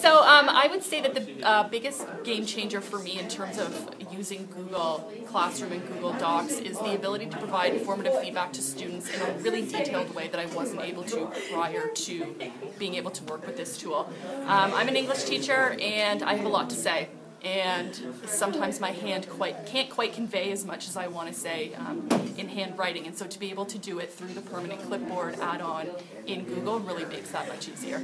So um, I would say that the uh, biggest game changer for me in terms of using Google Classroom and Google Docs is the ability to provide informative feedback to students in a really detailed way that I wasn't able to prior to being able to work with this tool. Um, I'm an English teacher and I have a lot to say and sometimes my hand quite can't quite convey as much as I want to say um, in handwriting. And so to be able to do it through the permanent clipboard add-on in Google really makes that much easier.